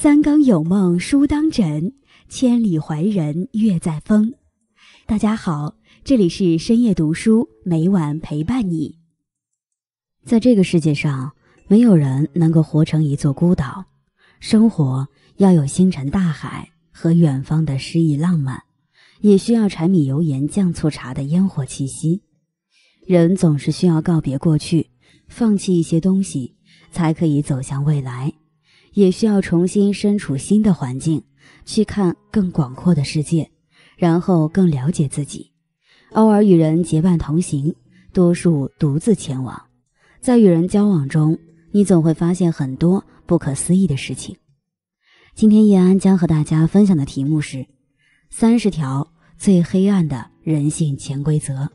三更有梦书当枕，千里怀人月在风。大家好，这里是深夜读书，每晚陪伴你。在这个世界上，没有人能够活成一座孤岛，生活要有星辰大海和远方的诗意浪漫，也需要柴米油盐酱醋茶的烟火气息。人总是需要告别过去，放弃一些东西，才可以走向未来。也需要重新身处新的环境，去看更广阔的世界，然后更了解自己。偶尔与人结伴同行，多数独自前往。在与人交往中，你总会发现很多不可思议的事情。今天叶安将和大家分享的题目是：三十条最黑暗的人性潜规则。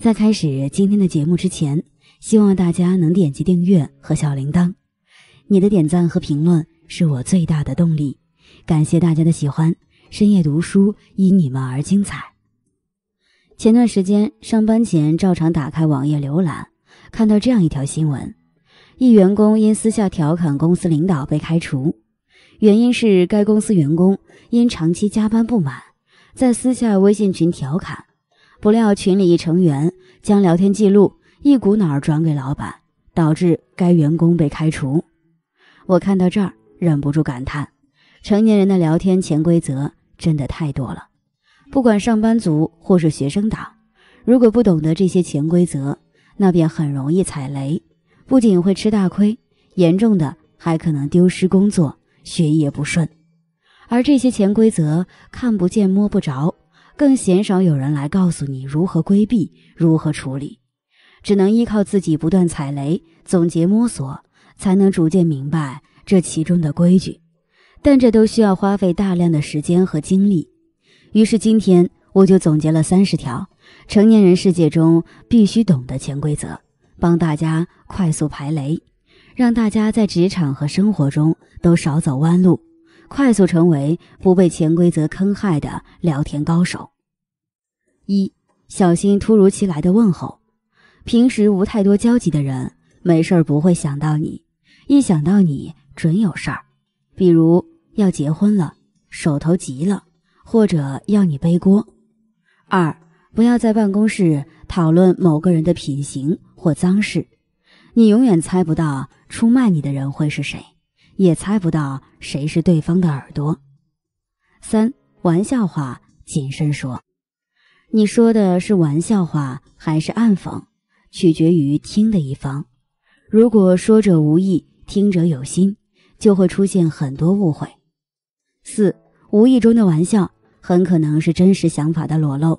在开始今天的节目之前，希望大家能点击订阅和小铃铛。你的点赞和评论是我最大的动力，感谢大家的喜欢。深夜读书因你们而精彩。前段时间上班前照常打开网页浏览，看到这样一条新闻：一员工因私下调侃公司领导被开除，原因是该公司员工因长期加班不满，在私下微信群调侃，不料群里一成员将聊天记录一股脑儿转给老板，导致该员工被开除。我看到这儿，忍不住感叹：成年人的聊天潜规则真的太多了。不管上班族或是学生党，如果不懂得这些潜规则，那便很容易踩雷，不仅会吃大亏，严重的还可能丢失工作、学业不顺。而这些潜规则看不见摸不着，更鲜少有人来告诉你如何规避、如何处理，只能依靠自己不断踩雷、总结摸索。才能逐渐明白这其中的规矩，但这都需要花费大量的时间和精力。于是今天我就总结了三十条成年人世界中必须懂的潜规则，帮大家快速排雷，让大家在职场和生活中都少走弯路，快速成为不被潜规则坑害的聊天高手。一、小心突如其来的问候，平时无太多交集的人，没事儿不会想到你。一想到你，准有事儿，比如要结婚了，手头急了，或者要你背锅。二，不要在办公室讨论某个人的品行或脏事，你永远猜不到出卖你的人会是谁，也猜不到谁是对方的耳朵。三，玩笑话谨慎说，你说的是玩笑话还是暗讽，取决于听的一方。如果说者无意。听者有心，就会出现很多误会。四，无意中的玩笑很可能是真实想法的裸露。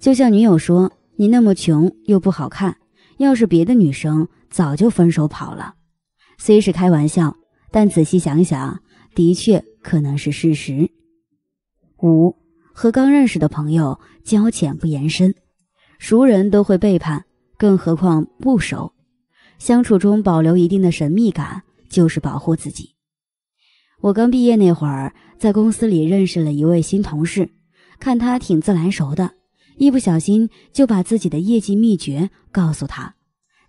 就像女友说：“你那么穷又不好看，要是别的女生早就分手跑了。”虽是开玩笑，但仔细想想，的确可能是事实。五，和刚认识的朋友交浅不言深，熟人都会背叛，更何况不熟。相处中保留一定的神秘感，就是保护自己。我刚毕业那会儿，在公司里认识了一位新同事，看他挺自来熟的，一不小心就把自己的业绩秘诀告诉他。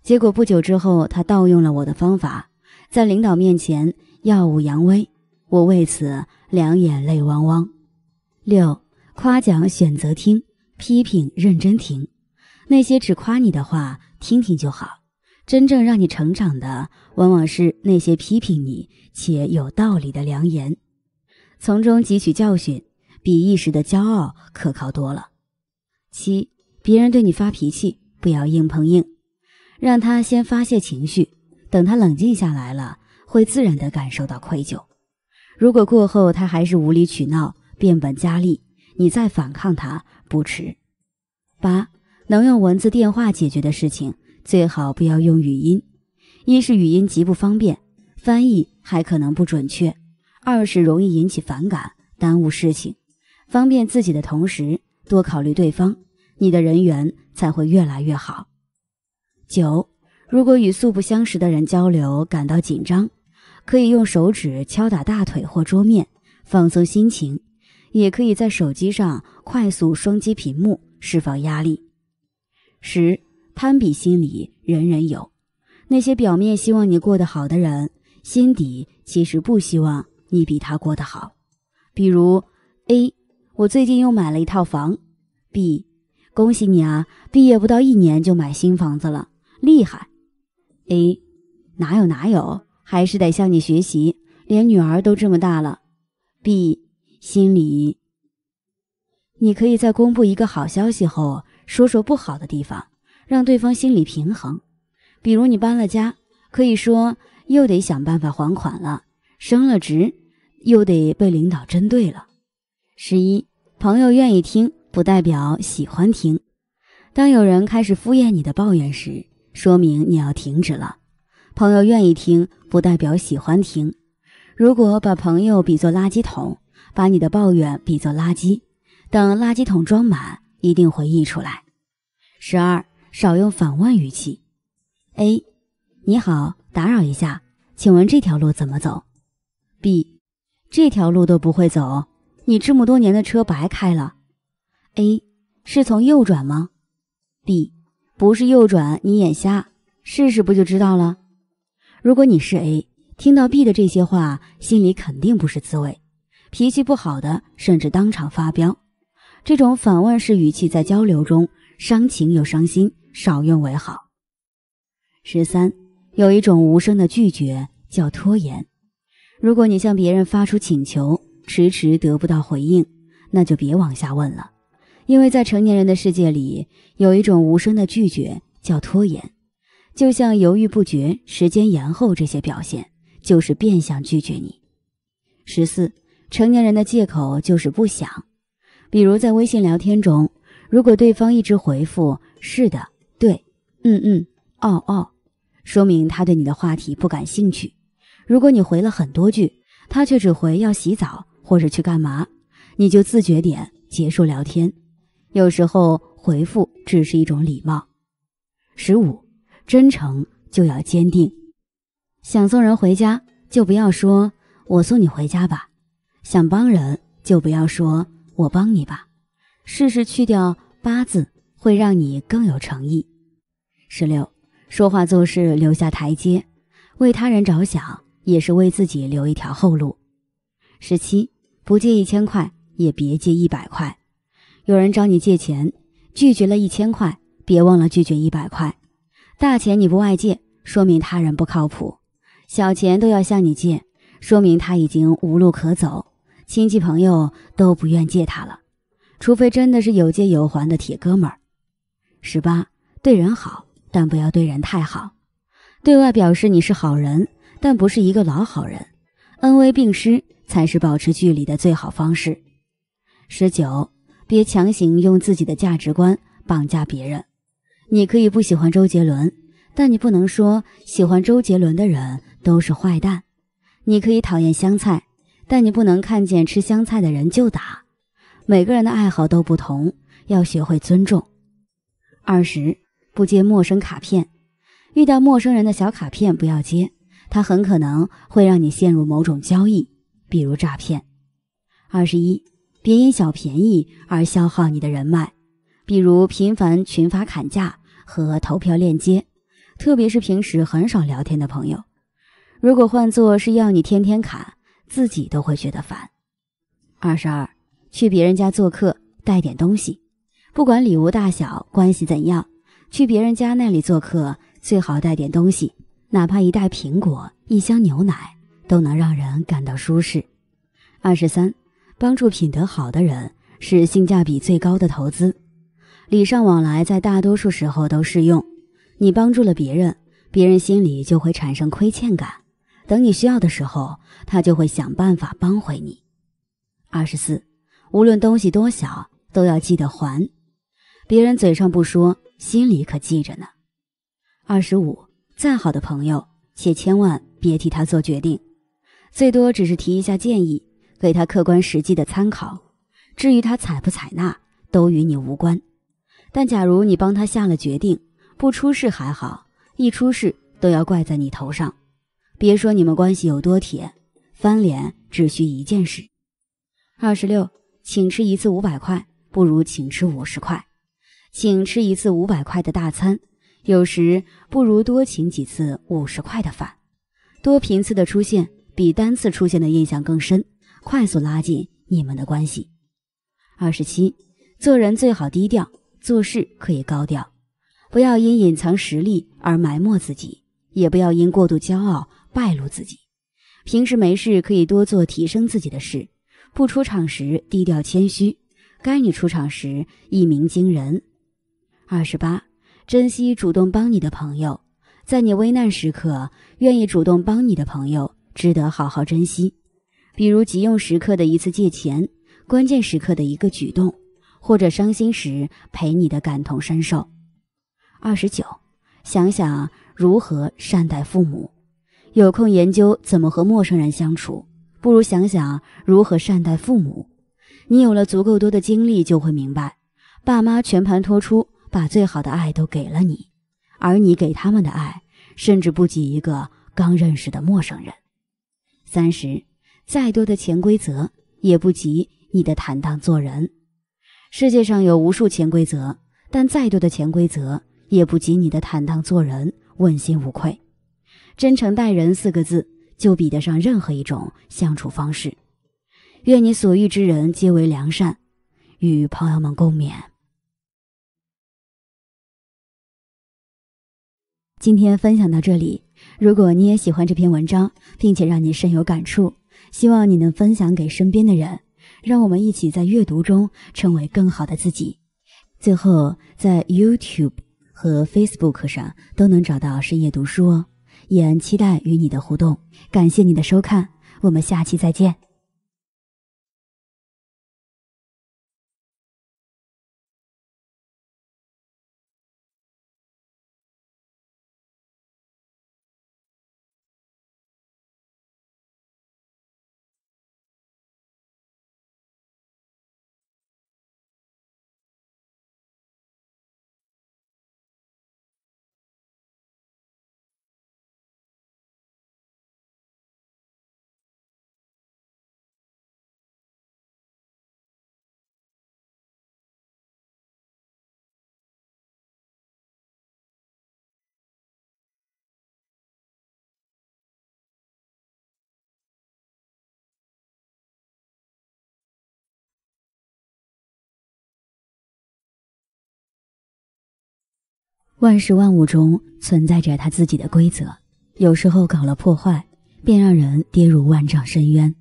结果不久之后，他盗用了我的方法，在领导面前耀武扬威，我为此两眼泪汪汪。六，夸奖选择听，批评认真听，那些只夸你的话，听听就好。真正让你成长的，往往是那些批评你且有道理的良言，从中汲取教训，比一时的骄傲可靠多了。七，别人对你发脾气，不要硬碰硬，让他先发泄情绪，等他冷静下来了，会自然的感受到愧疚。如果过后他还是无理取闹、变本加厉，你再反抗他不迟。八，能用文字、电话解决的事情。最好不要用语音，一是语音极不方便，翻译还可能不准确；二是容易引起反感，耽误事情。方便自己的同时，多考虑对方，你的人缘才会越来越好。九，如果与素不相识的人交流感到紧张，可以用手指敲打大腿或桌面，放松心情；也可以在手机上快速双击屏幕，释放压力。十。攀比心理人人有，那些表面希望你过得好的人，心底其实不希望你比他过得好。比如 A，我最近又买了一套房；B，恭喜你啊，毕业不到一年就买新房子了，厉害。A，哪有哪有，还是得向你学习，连女儿都这么大了。B，心里，你可以在公布一个好消息后，说说不好的地方，让对方心理平衡。比如你搬了家，可以说又得想办法还款了；升了职，又得被领导针对了。十一，朋友愿意听，不代表喜欢听。当有人开始敷衍你的抱怨时，说明你要停止了。朋友愿意听，不代表喜欢听。如果把朋友比作垃圾桶，把你的抱怨比作垃圾，等垃圾桶装满，一定会溢出来。十二，少用反问语气。A，你好，打扰一下，请问这条路怎么走？B，这条路都不会走，你这么多年的车白开了。A，是从右转吗？B，不是右转，你眼瞎，试试不就知道了。如果你是 A，听到 B 的这些话，心里肯定不是滋味，脾气不好的甚至当场发飙。这种反问式语气在交流中伤情又伤心，少用为好。十三，有一种无声的拒绝叫拖延。如果你向别人发出请求，迟迟得不到回应，那就别往下问了，因为在成年人的世界里，有一种无声的拒绝叫拖延。就像犹豫不决、时间延后这些表现，就是变相拒绝你。十四，成年人的借口就是不想。比如在微信聊天中，如果对方一直回复“是的”“对”“嗯嗯”“哦哦”。说明他对你的话题不感兴趣。如果你回了很多句，他却只回要洗澡或者去干嘛，你就自觉点结束聊天。有时候回复只是一种礼貌。十五，真诚就要坚定。想送人回家，就不要说我送你回家吧；想帮人，就不要说我帮你吧。试试去掉“八”字，会让你更有诚意。十六。说话做事留下台阶，为他人着想也是为自己留一条后路。十七，不借一千块，也别借一百块。有人找你借钱，拒绝了一千块，别忘了拒绝一百块。大钱你不外借，说明他人不靠谱；小钱都要向你借，说明他已经无路可走，亲戚朋友都不愿借他了，除非真的是有借有还的铁哥们儿。十八，对人好。但不要对人太好，对外表示你是好人，但不是一个老好人，恩威并施才是保持距离的最好方式。十九，别强行用自己的价值观绑架别人。你可以不喜欢周杰伦，但你不能说喜欢周杰伦的人都是坏蛋。你可以讨厌香菜，但你不能看见吃香菜的人就打。每个人的爱好都不同，要学会尊重。二十。不接陌生卡片，遇到陌生人的小卡片不要接，他很可能会让你陷入某种交易，比如诈骗。二十一，别因小便宜而消耗你的人脉，比如频繁群发砍价和投票链接，特别是平时很少聊天的朋友，如果换作是要你天天砍，自己都会觉得烦。二十二，去别人家做客带点东西，不管礼物大小，关系怎样。去别人家那里做客，最好带点东西，哪怕一袋苹果、一箱牛奶，都能让人感到舒适。二十三，帮助品德好的人是性价比最高的投资，礼尚往来在大多数时候都适用。你帮助了别人，别人心里就会产生亏欠感，等你需要的时候，他就会想办法帮回你。二十四，无论东西多小，都要记得还。别人嘴上不说。心里可记着呢。二十五，再好的朋友，且千万别替他做决定，最多只是提一下建议，给他客观实际的参考。至于他采不采纳，都与你无关。但假如你帮他下了决定，不出事还好，一出事都要怪在你头上。别说你们关系有多铁，翻脸只需一件事。二十六，请吃一次五百块，不如请吃五十块。请吃一次五百块的大餐，有时不如多请几次五十块的饭。多频次的出现，比单次出现的印象更深，快速拉近你们的关系。二十七，做人最好低调，做事可以高调，不要因隐藏实力而埋没自己，也不要因过度骄傲败露自己。平时没事可以多做提升自己的事，不出场时低调谦虚，该你出场时一鸣惊人。二十八，珍惜主动帮你的朋友，在你危难时刻愿意主动帮你的朋友，值得好好珍惜。比如急用时刻的一次借钱，关键时刻的一个举动，或者伤心时陪你的感同身受。二十九，想想如何善待父母。有空研究怎么和陌生人相处，不如想想如何善待父母。你有了足够多的经历，就会明白，爸妈全盘托出，把最好的爱都给了你，而你给他们的爱，甚至不及一个刚认识的陌生人。三十，再多的潜规则，也不及你的坦荡做人。世界上有无数潜规则，但再多的潜规则，也不及你的坦荡做人，问心无愧。真诚待人四个字，就比得上任何一种相处方式。愿你所遇之人皆为良善，与朋友们共勉。今天分享到这里，如果你也喜欢这篇文章，并且让你深有感触，希望你能分享给身边的人，让我们一起在阅读中成为更好的自己。最后，在 YouTube 和 Facebook 上都能找到深夜读书哦。也期待与你的互动，感谢你的收看，我们下期再见。万事万物中存在着它自己的规则，有时候搞了破坏，便让人跌入万丈深渊。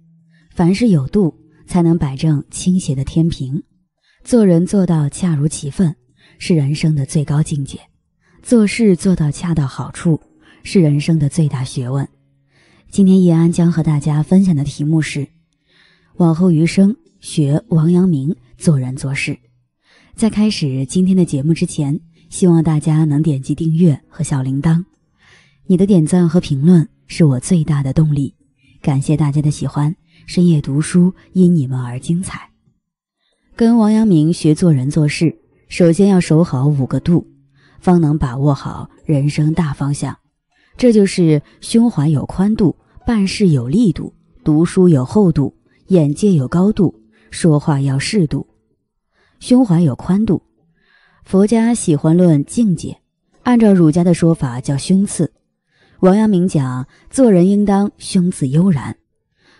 凡事有度，才能摆正倾斜的天平。做人做到恰如其分，是人生的最高境界；做事做到恰到好处，是人生的最大学问。今天叶安将和大家分享的题目是：往后余生学王阳明做人做事。在开始今天的节目之前。希望大家能点击订阅和小铃铛，你的点赞和评论是我最大的动力。感谢大家的喜欢，深夜读书因你们而精彩。跟王阳明学做人做事，首先要守好五个度，方能把握好人生大方向。这就是胸怀有宽度，办事有力度，读书有厚度，眼界有高度，说话要适度。胸怀有宽度。佛家喜欢论境界，按照儒家的说法叫胸次。王阳明讲做人应当胸次悠然。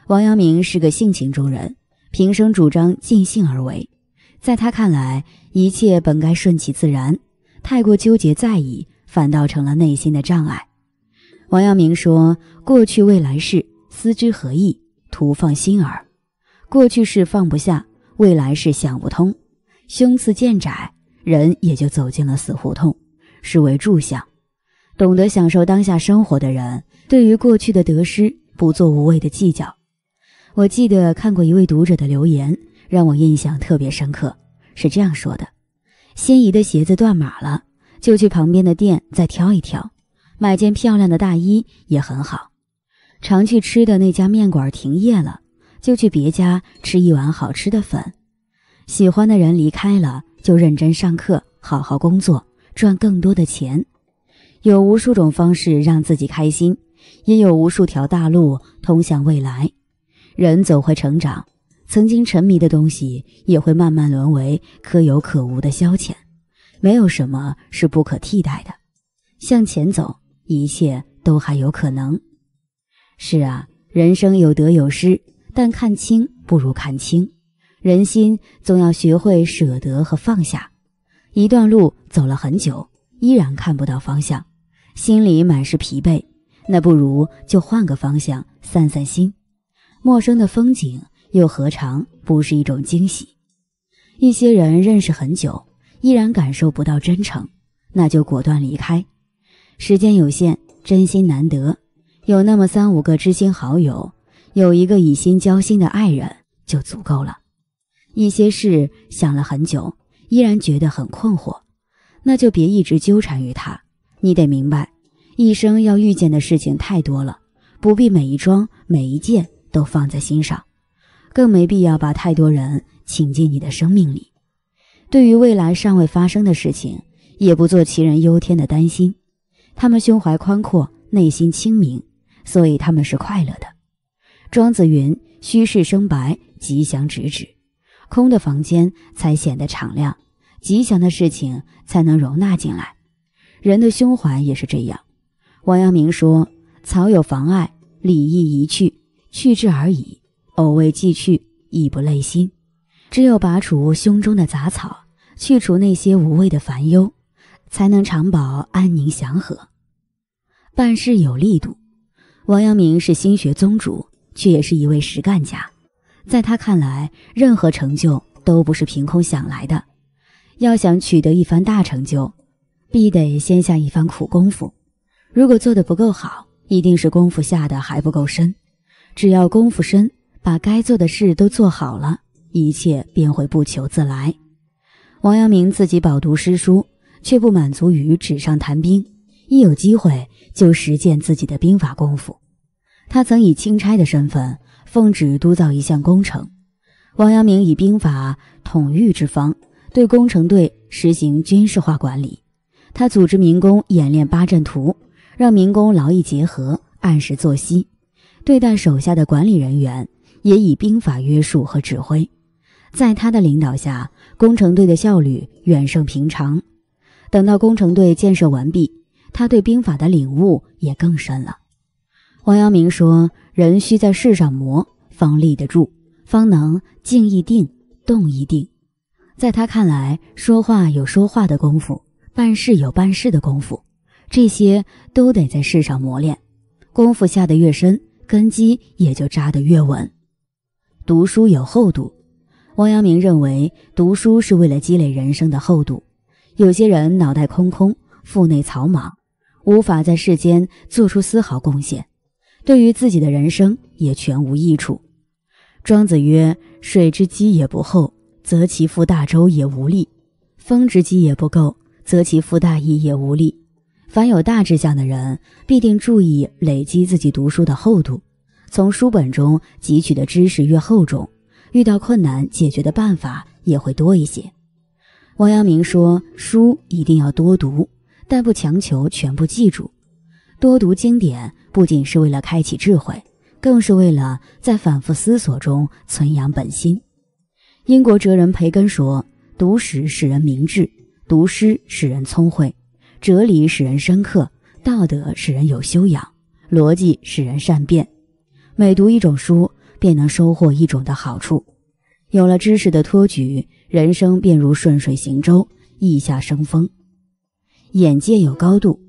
王阳明是个性情中人，平生主张尽兴而为。在他看来，一切本该顺其自然，太过纠结在意，反倒成了内心的障碍。王阳明说：“过去未来事，思之何益？徒放心耳。过去事放不下，未来事想不通，胸次渐窄。”人也就走进了死胡同，视为住相。懂得享受当下生活的人，对于过去的得失不做无谓的计较。我记得看过一位读者的留言，让我印象特别深刻，是这样说的：心仪的鞋子断码了，就去旁边的店再挑一挑；买件漂亮的大衣也很好。常去吃的那家面馆停业了，就去别家吃一碗好吃的粉。喜欢的人离开了。就认真上课，好好工作，赚更多的钱。有无数种方式让自己开心，也有无数条大路通向未来。人总会成长，曾经沉迷的东西也会慢慢沦为可有可无的消遣。没有什么是不可替代的。向前走，一切都还有可能。是啊，人生有得有失，但看清不如看清。人心总要学会舍得和放下。一段路走了很久，依然看不到方向，心里满是疲惫，那不如就换个方向散散心。陌生的风景又何尝不是一种惊喜？一些人认识很久，依然感受不到真诚，那就果断离开。时间有限，真心难得，有那么三五个知心好友，有一个以心交心的爱人就足够了。一些事想了很久，依然觉得很困惑，那就别一直纠缠于他。你得明白，一生要遇见的事情太多了，不必每一桩每一件都放在心上，更没必要把太多人请进你的生命里。对于未来尚未发生的事情，也不做杞人忧天的担心。他们胸怀宽阔，内心清明，所以他们是快乐的。庄子云：“虚室生白，吉祥直指。”空的房间才显得敞亮，吉祥的事情才能容纳进来。人的胸怀也是这样。王阳明说：“草有妨碍，礼义宜去，去之而已。偶未既去，亦不累心。只有拔除胸中的杂草，去除那些无谓的烦忧，才能长保安宁祥和。办事有力度。王阳明是心学宗主，却也是一位实干家。”在他看来，任何成就都不是凭空想来的。要想取得一番大成就，必得先下一番苦功夫。如果做得不够好，一定是功夫下的还不够深。只要功夫深，把该做的事都做好了，一切便会不求自来。王阳明自己饱读诗书，却不满足于纸上谈兵，一有机会就实践自己的兵法功夫。他曾以钦差的身份。奉旨督造一项工程，王阳明以兵法统御之方，对工程队实行军事化管理。他组织民工演练八阵图，让民工劳逸结合，按时作息。对待手下的管理人员，也以兵法约束和指挥。在他的领导下，工程队的效率远胜平常。等到工程队建设完毕，他对兵法的领悟也更深了。王阳明说。人需在世上磨，方立得住，方能静亦定，动亦定。在他看来，说话有说话的功夫，办事有办事的功夫，这些都得在世上磨练。功夫下得越深，根基也就扎得越稳。读书有厚度，王阳明认为，读书是为了积累人生的厚度。有些人脑袋空空，腹内草莽，无法在世间做出丝毫贡献。对于自己的人生也全无益处。庄子曰：“水之积也不厚，则其覆大舟也无力；风之积也不够，则其覆大翼也无力。”凡有大志向的人，必定注意累积自己读书的厚度。从书本中汲取的知识越厚重，遇到困难解决的办法也会多一些。王阳明说：“书一定要多读，但不强求全部记住。多读经典。”不仅是为了开启智慧，更是为了在反复思索中存养本心。英国哲人培根说：“读史使人明智，读诗使人聪慧，哲理使人深刻，道德使人有修养，逻辑使人善变。每读一种书，便能收获一种的好处。有了知识的托举，人生便如顺水行舟，意下生风。眼界有高度，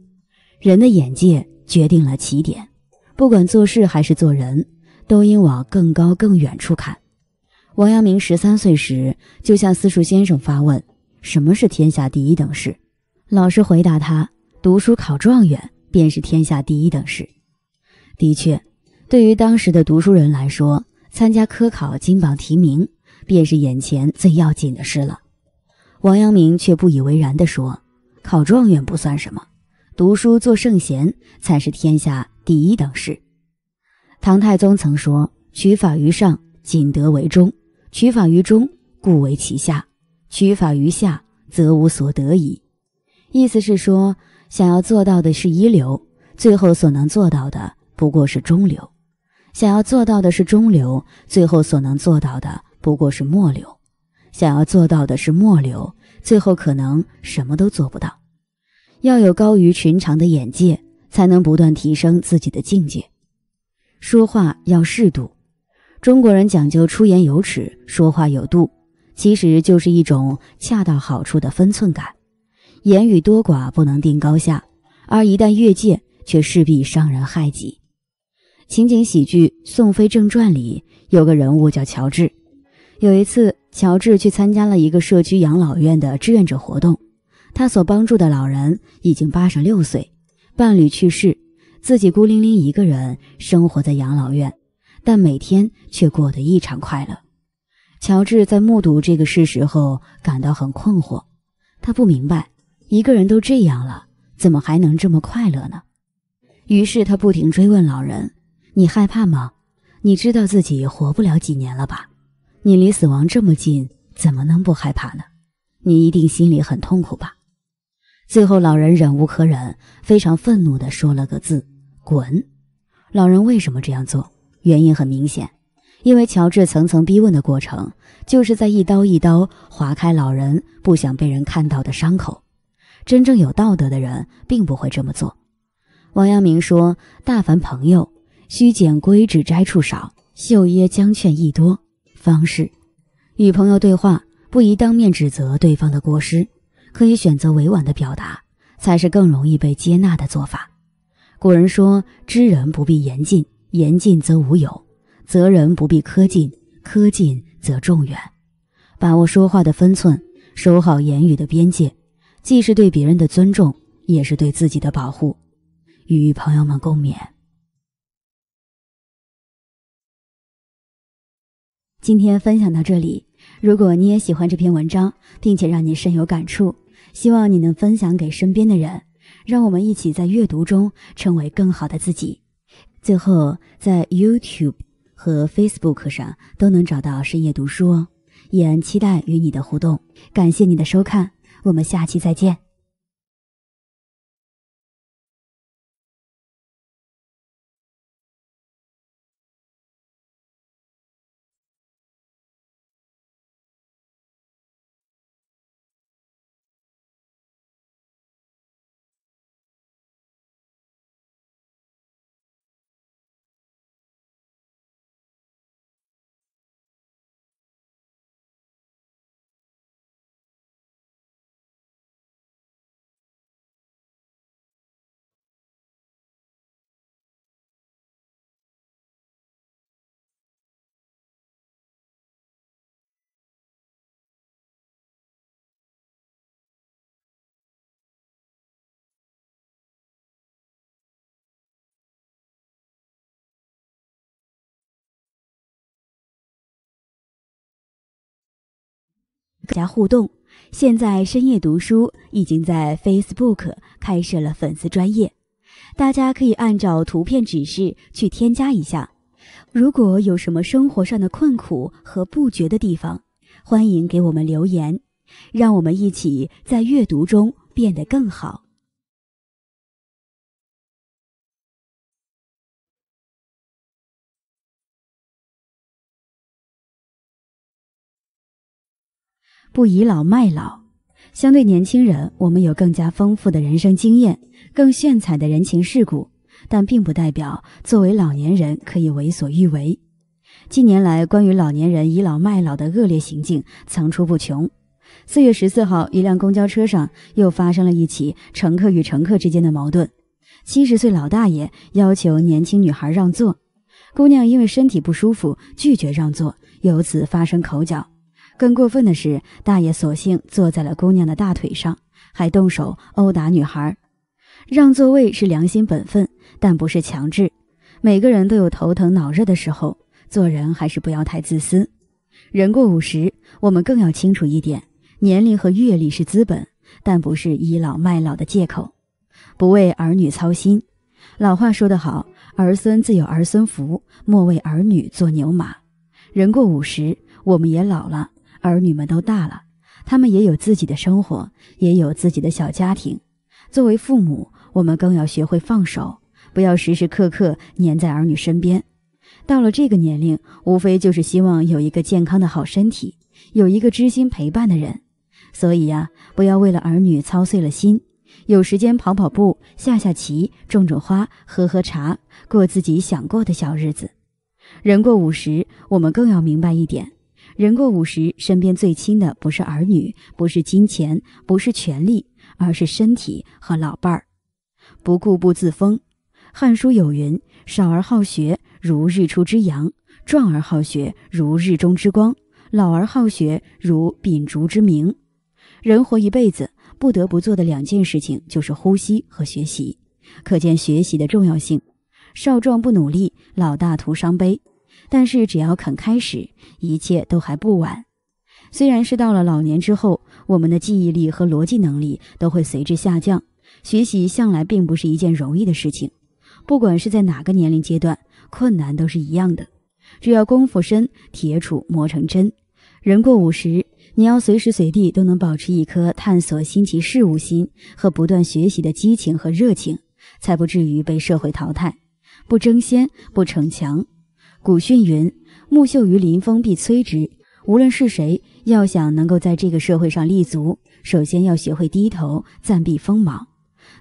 人的眼界。”决定了起点，不管做事还是做人，都应往更高更远处看。王阳明十三岁时就向私塾先生发问：“什么是天下第一等事？”老师回答他：“读书考状元便是天下第一等事。”的确，对于当时的读书人来说，参加科考金榜题名便是眼前最要紧的事了。王阳明却不以为然地说：“考状元不算什么。”读书做圣贤才是天下第一等事。唐太宗曾说：“取法于上，仅得为中；取法于中，故为其下；取法于下，则无所得矣。”意思是说，想要做到的是一流，最后所能做到的不过是中流；想要做到的是中流，最后所能做到的不过是末流；想要做到的是末流，最后可能什么都做不到。要有高于寻常的眼界，才能不断提升自己的境界。说话要适度。中国人讲究出言有尺，说话有度，其实就是一种恰到好处的分寸感。言语多寡不能定高下，而一旦越界，却势必伤人害己。情景喜剧《宋飞正传》里有个人物叫乔治。有一次，乔治去参加了一个社区养老院的志愿者活动，他所帮助的老人已经八十六岁，伴侣去世，自己孤零零一个人生活在养老院。但每天却过得异常快乐。乔治在目睹这个事实后感到很困惑，他不明白，一个人都这样了，怎么还能这么快乐呢？于是他不停追问老人：“你害怕吗？你知道自己活不了几年了吧？你离死亡这么近，怎么能不害怕呢？你一定心里很痛苦吧？”最后，老人忍无可忍，非常愤怒地说了个字：“滚！”老人为什么这样做？原因很明显，因为乔治层层逼问的过程，就是在一刀一刀划开老人不想被人看到的伤口。真正有道德的人并不会这么做。王阳明说：“大凡朋友，须剪归只摘处少，秀耶将劝益多。”方式，与朋友对话，不宜当面指责对方的过失，可以选择委婉的表达，才是更容易被接纳的做法。古人说：“知人不必言尽。”言尽则无有，责人不必苛尽；苛尽则众远。把握说话的分寸，守好言语的边界，既是对别人的尊重，也是对自己的保护。与朋友们共勉。今天分享到这里，如果你也喜欢这篇文章，并且让你深有感触，希望你能分享给身边的人，让我们一起在阅读中成为更好的自己。最后，在 YouTube 和 Facebook 上都能找到深夜读书哦，依然期待与你的互动。感谢你的收看，我们下期再见。加互动。现在深夜读书已经在 Facebook 开设了粉丝专业，大家可以按照图片指示去添加一下。如果有什么生活上的困苦和不觉的地方，欢迎给我们留言，让我们一起在阅读中变得更好。不倚老卖老，相对年轻人，我们有更加丰富的人生经验，更炫彩的人情世故，但并不代表作为老年人可以为所欲为。近年来，关于老年人倚老卖老的恶劣行径层出不穷。四月十四号，一辆公交车上又发生了一起乘客与乘客之间的矛盾。七十岁老大爷要求年轻女孩让座，姑娘因为身体不舒服拒绝让座，由此发生口角。更过分的是，大爷索性坐在了姑娘的大腿上，还动手殴打女孩。让座位是良心本分，但不是强制。每个人都有头疼脑热的时候，做人还是不要太自私。人过五十，我们更要清楚一点：年龄和阅历是资本，但不是倚老卖老的借口。不为儿女操心，老话说得好：“儿孙自有儿孙福，莫为儿女做牛马。”人过五十，我们也老了。儿女们都大了，他们也有自己的生活，也有自己的小家庭。作为父母，我们更要学会放手，不要时时刻刻黏在儿女身边。到了这个年龄，无非就是希望有一个健康的好身体，有一个知心陪伴的人。所以呀，不要为了儿女操碎了心，有时间跑跑步、下下棋、种种花、喝喝茶，过自己想过的小日子。人过五十，我们更要明白一点：人过五十，身边最亲的不是儿女，不是金钱，不是权力，而是身体和老伴儿。不固不自封。《汉书》有云：“少而好学，如日出之阳；壮而好学，如日中之光；老而好学，如秉烛之明。”人活一辈子，不得不做的两件事情就是呼吸和学习，可见学习的重要性。少壮不努力，老大徒伤悲。但是只要肯开始，一切都还不晚。虽然是到了老年之后，我们的记忆力和逻辑能力都会随之下降，学习向来并不是一件容易的事情。不管是在哪个年龄阶段，困难都是一样的。只要功夫深，铁杵磨成针。人过五十，你要随时随地都能保持一颗探索新奇事物心和不断学习的激情和热情，才不至于被社会淘汰。不争先，不逞强。古训云：“木秀于林，风必摧之。”无论是谁，要想能够在这个社会上立足，首先要学会低头，暂避锋芒。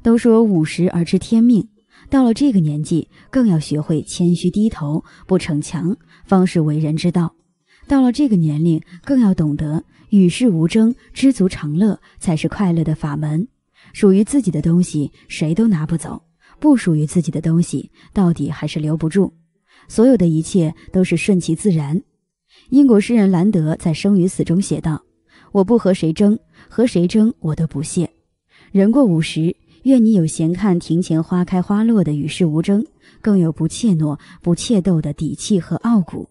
都说五十而知天命，到了这个年纪，更要学会谦虚低头，不逞强，方是为人之道。到了这个年龄，更要懂得与世无争，知足常乐，才是快乐的法门。属于自己的东西，谁都拿不走；不属于自己的东西，到底还是留不住。所有的一切都是顺其自然。英国诗人兰德在《生与死》中写道：“我不和谁争，和谁争我都不屑。”人过五十，愿你有闲看庭前花开花落的与世无争，更有不怯懦、不怯斗的底气和傲骨。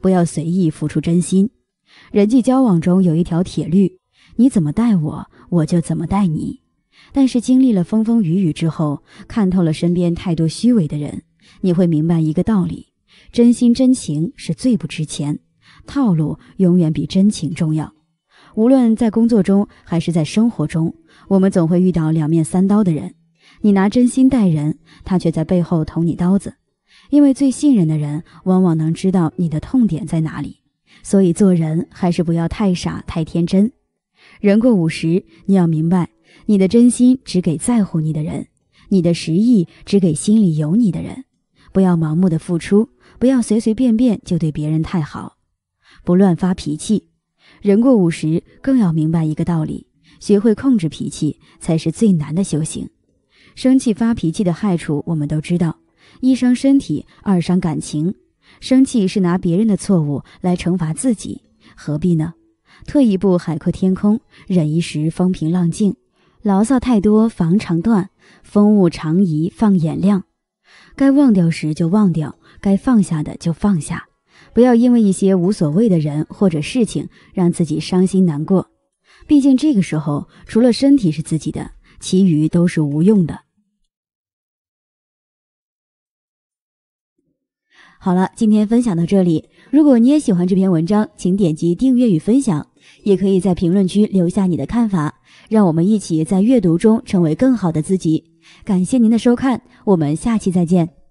不要随意付出真心。人际交往中有一条铁律：你怎么待我，我就怎么待你。但是经历了风风雨雨之后，看透了身边太多虚伪的人。你会明白一个道理：真心真情是最不值钱，套路永远比真情重要。无论在工作中还是在生活中，我们总会遇到两面三刀的人。你拿真心待人，他却在背后捅你刀子。因为最信任的人，往往能知道你的痛点在哪里。所以做人还是不要太傻太天真。人过五十，你要明白，你的真心只给在乎你的人，你的实意只给心里有你的人。不要盲目的付出，不要随随便便就对别人太好，不乱发脾气。人过五十，更要明白一个道理：学会控制脾气，才是最难的修行。生气发脾气的害处，我们都知道：一伤身体，二伤感情。生气是拿别人的错误来惩罚自己，何必呢？退一步，海阔天空；忍一时，风平浪静。牢骚太多，防肠断；风物长宜，放眼量。该忘掉时就忘掉，该放下的就放下，不要因为一些无所谓的人或者事情让自己伤心难过。毕竟这个时候，除了身体是自己的，其余都是无用的。好了，今天分享到这里。如果你也喜欢这篇文章，请点击订阅与分享，也可以在评论区留下你的看法，让我们一起在阅读中成为更好的自己。感谢您的收看，我们下期再见。